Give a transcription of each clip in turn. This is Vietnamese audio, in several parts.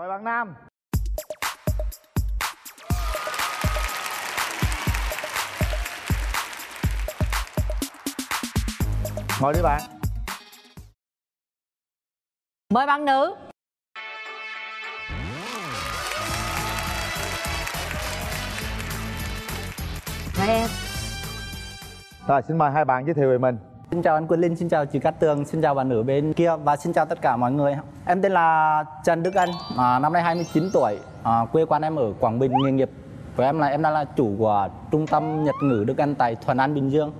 mời bạn nam. Ngồi đi bạn. Mời bạn nữ. Mời em. Rồi xin mời hai bạn giới thiệu về mình Xin chào anh Quân Linh, xin chào chị Cát Tường, xin chào bạn nữ bên kia và xin chào tất cả mọi người. Em tên là Trần Đức Anh, à, năm nay 29 tuổi, à, quê quán em ở Quảng Bình, nghề nghiệp của em là em đang là chủ của trung tâm Nhật ngữ Đức Anh tại Thuận An, Bình Dương.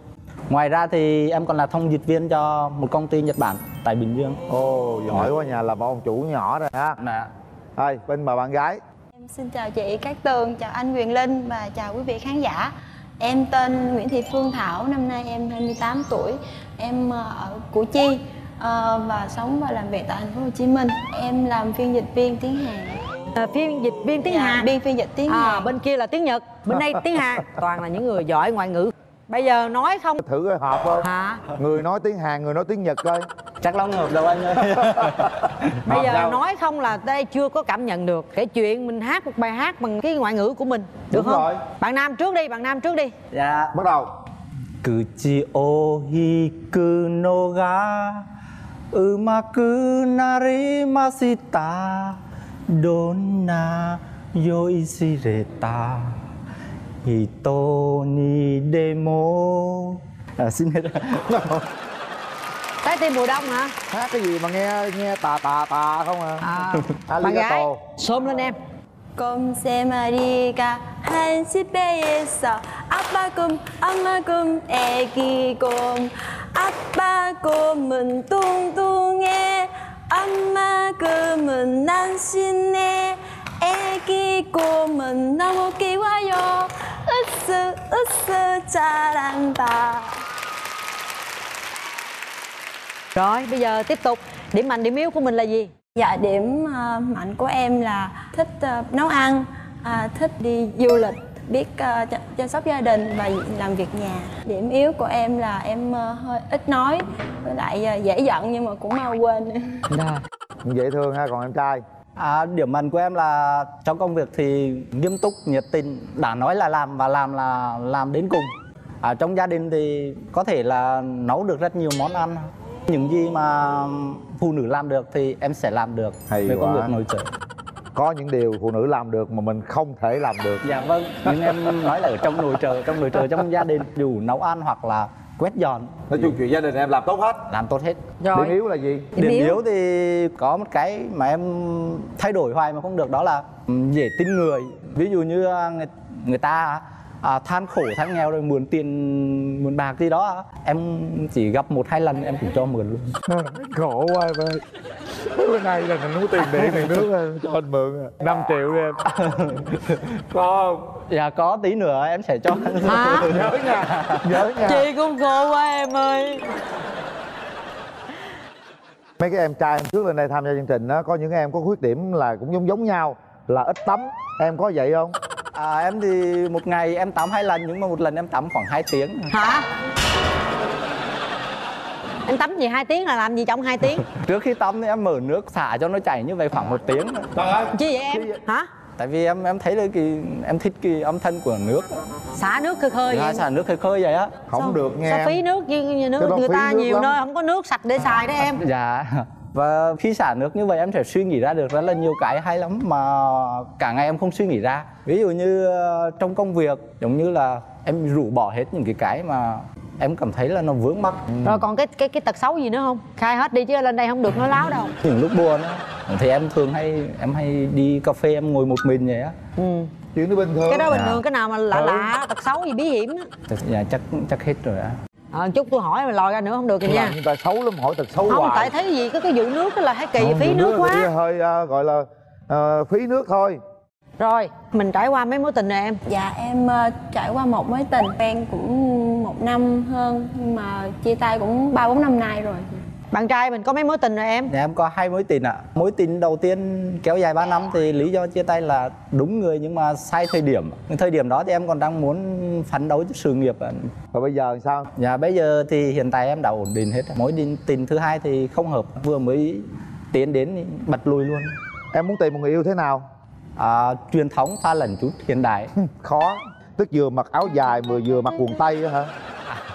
Ngoài ra thì em còn là thông dịch viên cho một công ty Nhật Bản tại Bình Dương. ồ giỏi quá nhà là ông chủ nhỏ rồi ha Dạ. thôi bên mời bạn gái Em xin chào chị Cát Tường, chào anh Quyền Linh và chào quý vị khán giả. Em tên Nguyễn Thị Phương Thảo, năm nay em 28 tuổi. Em ờ, ở Củ Chi ờ, và sống và làm việc tại thành phố Hồ Chí Minh. Em làm phiên dịch viên tiếng Hàn. à, phiên dịch viên tiếng Dạ, hàn biên phiên dịch tiếng à, Hàn. bên kia là tiếng nhật bên đây tiếng hàn toàn là những người giỏi ngoại ngữ bây giờ nói không thử coi hợp không hả người nói tiếng hàn người nói tiếng nhật coi Chắc lâu ngợp đâu anh ơi. bây giờ đâu? nói không là đây chưa có cảm nhận được cái chuyện mình hát một bài hát bằng cái ngoại ngữ của mình được Đúng không rồi. bạn nam trước đi bạn nam trước đi dạ. bắt đầu Kuchi o hiku no ga umaku narimashita Donna yoishireta Hito ni demo. À, xin hết Trái tim mùa đông hả? Hát cái gì mà nghe nghe tà tà tà không à? à. à Bạn gái, sớm lên em. Kom se mariga han si beesa Appa kum, amma kum, egi kum Abba kum Mình tung tung nghe. Amma kum Mình nan sin e Rồi bây giờ tiếp tục. Điểm mạnh điểm yếu của mình là gì? Dạ điểm uh, mạnh của em là thích uh, nấu ăn uh, Thích đi du lịch biết uh, ch chăm sóc gia đình và làm việc nhà. Điểm yếu của em là em uh, hơi ít nói với lại uh, dễ giận nhưng mà cũng mau quên. Yeah. dễ thương ha còn em trai? À, điểm mạnh của em là trong công việc thì nghiêm túc nhiệt tình đã nói là làm và làm là làm đến cùng. À, trong gia đình thì có thể là nấu được rất nhiều món ăn. Những gì mà phụ nữ làm được thì em sẽ làm được Hay về công việc nội trợ. có những điều phụ nữ làm được mà mình không thể làm được Dạ vâng, nhưng em nói là ở trong nội trợ, trong nội trợ trong gia đình dù nấu ăn hoặc là quét dọn nói chung chuyện gia đình em làm tốt hết làm tốt hết. rồi điểm yếu là gì Điểm Điểm yếu. yếu thì có một cái mà em thay đổi hoài mà không được đó là ừ, dễ tin người. Ví dụ như à, người, người ta à, than khổ than nghèo rồi mượn tiền mượn bạc gì đó em chỉ gặp một hai lần em cũng cho mượn luôn. khổ quá em ơi. Bữa nay là mình muốn tiền điện tiền nước cho anh mượn 5 triệu đi em. Có không? Dạ có tí nữa em sẽ cho. hả? Nhớ nha nhớ nha chị cũng khổ quá em ơi. Mấy cái em trai em trước lên đây tham gia chương trình đó có những em có khuyết điểm là cũng giống giống nhau là ít tắm. Em có vậy không À, em thì một ngày em tắm hai lần nhưng mà một lần em tắm khoảng 2 tiếng. hả em tắm gì hai tiếng là làm gì trong hai tiếng Trước khi tắm thì em mở nước xả cho nó chảy như vậy khoảng một tiếng. chi vậy em hả Tại vì em em thấy được cái em thích cái âm thanh của nước. xả nước khơi khơi Dạ, vậy xả nước khơi khơi vậy á. không Sao- được nghe sao em. phí nước như, như nước người ta nước nhiều lắm. nơi không có nước sạch để xài đó em Dạ. Và khi xả nước như vậy em sẽ suy nghĩ ra được rất là nhiều cái hay lắm mà cả ngày em không suy nghĩ ra. Ví dụ như ờ, trong công việc giống như là em rũ bỏ hết những cái cái mà em cảm thấy là nó vướng mắc. rồi còn cái cái cái tật xấu gì nữa không khai hết đi chứ lên đây không được nói láo đâu Những lúc buồn á thì em thường hay em hay đi cà phê em ngồi một mình vậy á. ừ. chuyện nó bình thường cái đó bình Dạ. thường cái nào mà lạ Ừ. lạ tật xấu gì bí hiểm á Dạ chắc chắc hết rồi á. À, chút tôi hỏi mà lòi ra nữa không được rồi nha. Người ta xấu lắm hỏi thật xấu không hoài. tại thấy gì? Có cái vụ nước đó là hay kỳ Không, phí nước là quá. chỉ hơi ờ, gọi là ờ, phí nước thôi. Rồi mình trải qua mấy mối tình rồi em? Dạ em ờ, trải qua một mối tình quen cũng một năm hơn nhưng mà chia tay cũng ba bốn năm nay rồi. Bạn trai mình có mấy mối tình rồi em Nhà em có hai mối tình ạ. Mối tình đầu tiên kéo dài 3 năm thì lý do chia tay là đúng người nhưng mà sai thời điểm. Cái thời điểm đó thì em còn đang muốn phấn đấu cho sự nghiệp và bây giờ sao Dạ bây giờ thì hiện tại em đã ổn định hết. Mối tình, tình thứ hai thì không hợp, vừa mới tiến đến thì bật lùi luôn. em muốn tìm một người yêu thế nào à, truyền thống pha lẫn chút hiện đại khó tức vừa mặc áo dài vừa vừa mặc quần tây á hả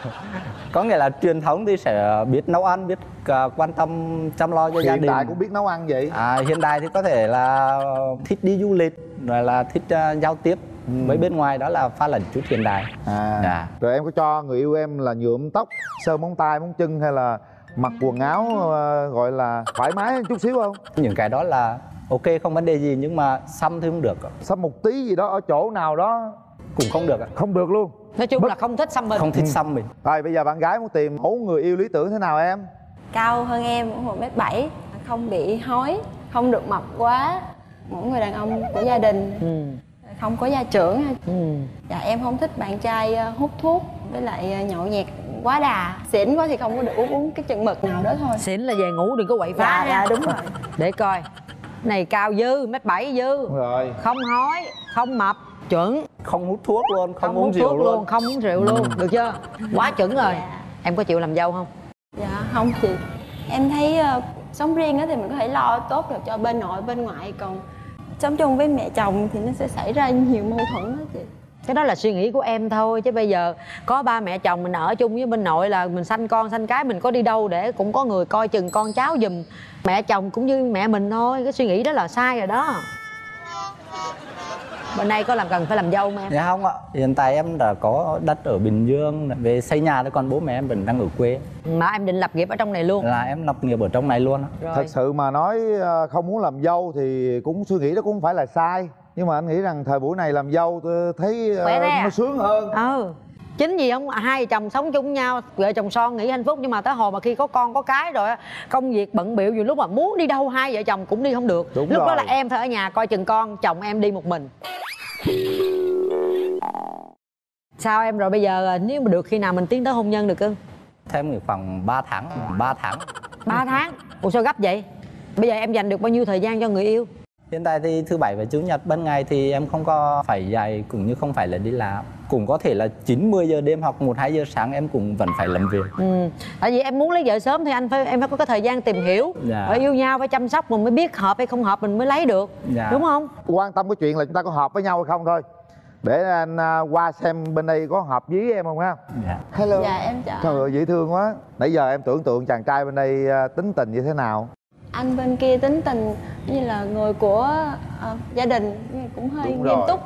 có nghĩa là truyền thống thì sẽ biết nấu ăn biết à, quan tâm chăm lo cho gia hiện đình. đại cũng biết nấu ăn vậy. À, hiện đại thì có thể là thích đi du lịch rồi là thích à, giao tiếp với bên ngoài đó là pha lẫn chút hiện đại. À. Dạ. rồi em có cho người yêu em là nhuộm tóc sơn móng tay móng chân hay là mặc quần áo ờ, gọi là thoải mái chút xíu không? Những cái đó là ok không vấn đề gì nhưng mà xăm thì không được. Sắp một tí gì đó ở chỗ nào đó cũng không được ạ. không được luôn. Nói chung là không thích xăm mình. Không thích xăm mình. Rồi bây giờ bạn gái muốn tìm mẫu người yêu lý tưởng thế nào em? Cao hơn em cũng một mét bảy. Không bị hói không được mập quá. Một người đàn ông của gia đình. Ừ. Không có gia trưởng. Ừ. Dạ em không thích bạn trai ờ, hút thuốc với lại ờ, nhậu nhẹt quá đà. Xỉn quá thì không có được uống uống cái chừng mực nào đó thôi. Xỉn là về ngủ đừng có quậy phá dạ nha. dạ đúng rồi. Để coi. Này cao dư mét bảy dư. Rồi. Không hói không mập chuẩn không hút thuốc luôn không, không uống rượu thuốc luôn, luôn không uống rượu luôn. Được chưa? Quá chuẩn rồi. Dạ. em có chịu làm dâu không? Dạ không chị. Em thấy ờ, sống riêng á thì mình có thể lo tốt được cho bên nội bên ngoại. Còn sống chung với mẹ chồng thì nó sẽ xảy ra nhiều mâu thuẫn đó chị. Cái đó là suy nghĩ của em thôi chứ bây giờ có ba mẹ chồng mình ở chung với bên nội là mình sanh con sanh cái mình có đi đâu để cũng có người coi chừng con cháu giùm mẹ chồng cũng như mẹ mình thôi. Cái suy nghĩ đó là sai rồi đó bên đây có làm cần phải làm dâu không em? Dạ không ạ. Hiện tại em đã có đất ở bình dương. Về xây nhà đấy còn bố mẹ em vẫn đang ở quê. Mà em định lập nghiệp ở trong này luôn. Là em lập nghiệp ở trong này luôn rồi. Thật sự mà nói ờ, không muốn làm dâu thì cũng suy nghĩ đó cũng không phải là sai. Nhưng mà anh nghĩ rằng thời buổi này làm dâu tôi thấy ra. nó sướng hơn. Ừ chính vì không hai vợ chồng sống chung với nhau vợ chồng son nghĩ hạnh phúc nhưng mà tới hồi mà khi có con có cái rồi á, công việc bận bịu nhiều lúc mà muốn đi đâu hai vợ chồng cũng đi không được. Đúng lúc đó rồi. là em phải ở nhà coi chừng con chồng em đi một mình. Sao em rồi bây giờ à, nếu mà được khi nào mình tiến tới hôn nhân được cưng thêm nghỉ khoảng 3 tháng 3 tháng. Ba tháng? Ủa sao gấp vậy? Bây giờ em dành được bao nhiêu thời gian cho người yêu hiện tại thì thứ bảy và chủ nhật ban ngày thì em không có phải dạy cũng như không phải là đi làm. Cũng có thể là 9 10 giờ đêm hoặc 1 2 giờ sáng em cũng vẫn phải làm việc. Ừ tại vì em muốn lấy vợ sớm thì anh phải em phải có cái thời gian tìm hiểu. Dạ. phải yêu nhau phải chăm sóc mình mới biết hợp hay không hợp mình mới lấy được. Dạ. đúng không? Quan tâm cái chuyện là chúng ta có hợp với nhau hay không thôi. Để anh à, qua xem bên đây có hợp với em không ha. Dạ. hello. Dạ em chào trời ơi dễ thương quá. Nãy giờ em tưởng tượng chàng trai bên đây à, tính tình như thế nào anh bên kia tính tình như là người của ờ, gia đình cũng hơi Đúng nghiêm rồi. túc.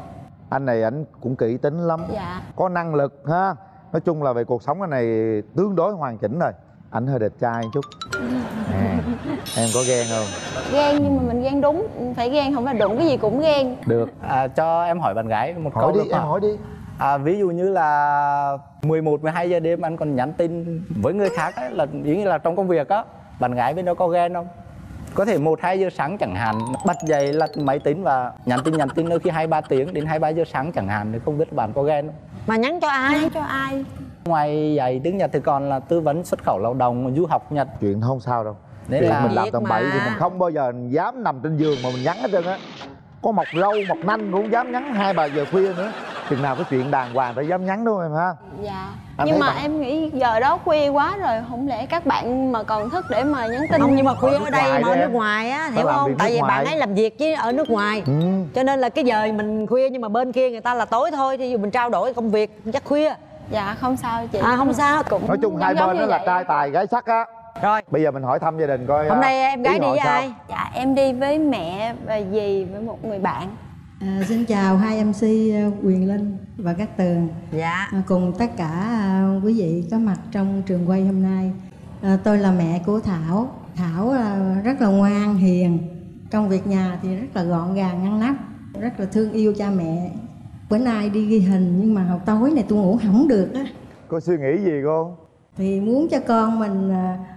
Anh này ảnh cũng kỹ tính lắm. Dạ. Có năng lực ha? Nói chung là về cuộc sống anh này tương đối hoàn chỉnh rồi. Ảnh hơi đẹp trai một chút. À, em có ghen không? Ghen nhưng mà mình ghen đúng. Phải ghen không là đụng cái gì cũng ghen. Được. À, cho em hỏi bạn gái một hỏi câu đi được em không? hỏi đi. À, ví dụ như là 11 12 giờ đêm anh còn nhắn tin với người khác ấy, là ý nghĩa là trong công việc á, bạn gái bên đó có ghen không? Có thể 1 2 giờ sáng chẳng hạn, bật dậy lật máy tính và nhắn tin nhắn tin đôi khi 2 3 tiếng đến 2 3 giờ sáng chẳng hạn thì không biết bạn có ghen không? mà nhắn cho ai? Ai cho ai? Ngoài dạy tiếng Nhật thì còn là tư vấn xuất khẩu lao động, du học Nhật. chuyện không sao đâu. Đấy chuyện là mình làm tầm bậy thì mình không bao giờ dám nằm trên giường mà mình nhắn hết trơn á. Có mọc râu mọc nanh cũng dám nhắn hai ba giờ khuya nữa chừng nào có chuyện đàng hoàng phải dám nhắn đúng không em ha? Dạ. Anh nhưng mà bạn- em nghĩ giờ đó khuya quá rồi không lẽ các bạn mà còn thức để mà nhắn tin? Không nhưng mà khuya ở đây mà ở nước ngoài á hiểu không? tại vì ngoài. bạn ấy làm việc với ở nước ngoài. Ừ. cho nên là cái giờ mình khuya nhưng mà bên kia người ta là tối thôi thì mình trao đổi công việc chắc khuya. Dạ không sao chị. À không sao. Cũng nói chung hai bên đó là trai tài gái sắc á. Rồi. Bây giờ mình hỏi thăm gia đình coi hôm à, nay em gái đi với sao. ai? Dạ em đi với mẹ và dì với một người bạn À, xin chào hai MC à, Quyền Linh và Cát Tường dạ à, cùng tất cả à, quý vị có mặt trong trường quay hôm nay. À, tôi là mẹ của Thảo. Thảo à, rất là ngoan, hiền. Trong việc nhà thì rất là gọn gàng, ngăn nắp, rất là thương yêu cha mẹ. Bữa nay đi ghi hình nhưng mà hồi tối này tôi ngủ không được á. cô suy nghĩ gì cô Thì muốn cho con mình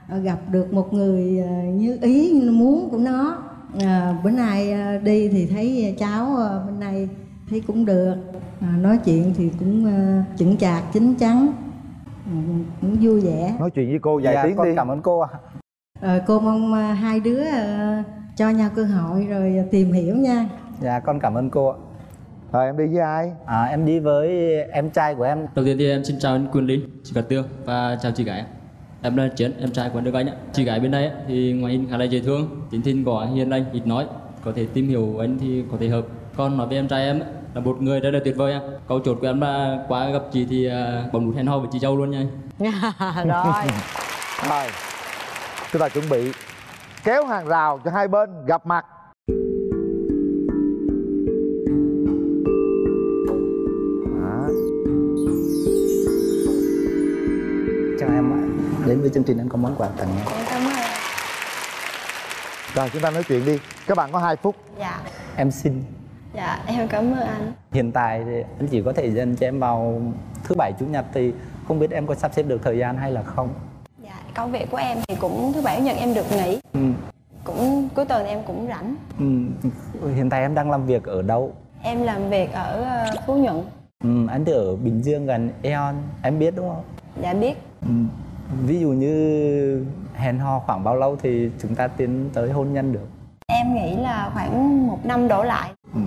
à, gặp được một người à, như ý như muốn của nó. À, bữa nay à, đi thì thấy cháu à, bên này thấy cũng được. À, nói chuyện thì cũng à, chững chạc, chín chắn, à, cũng vui vẻ. nói chuyện với cô vài dạ, tiếng con đi cảm ơn cô ạ. À, cô mong hai đứa cho nhau cơ hội rồi tìm hiểu nha. Dạ con cảm ơn cô ạ. rồi em đi với ai À, em đi với em trai của em Đầu tiên thì em xin chào anh Quyền Linh, chị Cát Tường và chào chị gái. Em là Chiến, em trai của Đức Anh ạ. Chị gái bên đây ạ, thì ngoài hình khá là dễ thương, tính tình có hiền lành, ít nói. có thể tìm hiểu anh thì có thể hợp còn nói về em trai em á, là một người rất là tuyệt vời á câu chốt của em là qua gặp chị thì à, bấm nút hẹn hò với chị dâu luôn nha anh. rồi rồi chúng ta chuẩn bị kéo hàng rào cho hai bên gặp mặt đến với chương trình anh có món quà tặng. Em em cảm ơn rồi chúng ta nói chuyện đi. Các bạn có 2 phút. Dạ. Em xin. Dạ em cảm ơn anh. Hiện tại thì anh chỉ có thể dành cho em vào thứ bảy chủ nhật thì không biết em có sắp xếp được thời gian hay là không. Dạ công việc của em thì cũng thứ bảy chủ nhật em được nghỉ. Ừ. cũng cuối tuần em cũng rảnh. Ừ. hiện tại em đang làm việc ở đâu? Em làm việc ở ờ, phú nhuận. Ừ. anh thì ở bình dương gần eon em biết đúng không? Dạ biết. Ừ. ví dụ như hẹn hò khoảng bao lâu thì chúng ta tiến tới hôn nhân được em nghĩ là khoảng một năm đổ lại Ừ.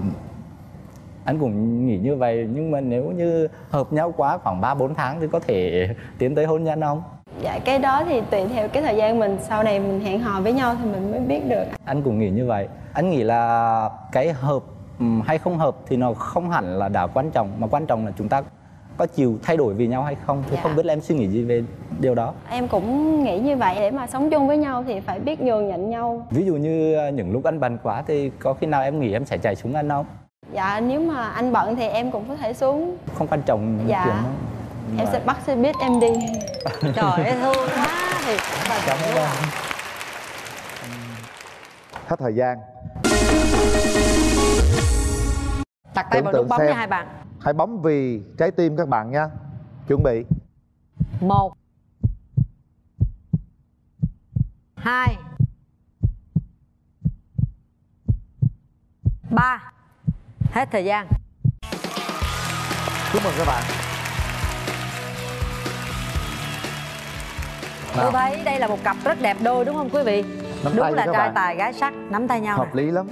Anh cũng nghĩ như vậy nhưng mà nếu như hợp nhau quá khoảng 3 4 tháng thì có thể tiến tới hôn nhân không? dạ cái đó thì tùy theo cái thời gian mình sau này mình hẹn hò với nhau thì mình mới biết được Anh cũng nghĩ như vậy. Anh nghĩ là cái hợp ừm, hay không hợp thì nó không hẳn là đã quan trọng mà quan trọng là chúng ta có chịu thay đổi vì nhau hay không thì Dạ. không biết là em suy nghĩ gì về điều đó. em cũng nghĩ như vậy để mà sống chung với nhau thì phải biết nhường nhịn nhau Ví dụ như à, những lúc anh bận quá thì có khi nào em nghĩ em sẽ chạy xuống anh không? dạ nếu mà anh bận thì em cũng có thể xuống Không quan trọng Dạ. chuyện đó. em sẽ bắt xe buýt em đi trời ơi thương quá thì Cảm ơn hết thời gian đặt tay Tưởng vào nút bấm xem. nha hai bạn hãy bấm vì trái tim các bạn nha. Chuẩn bị. Một. Hai. Ba. Hết thời gian. Chúc mừng các bạn. Tôi thấy đây là một cặp rất đẹp đôi đúng không quý vị? Nắm đúng là trai bạn. tài gái sắc nắm tay nhau nè. hợp lý lắm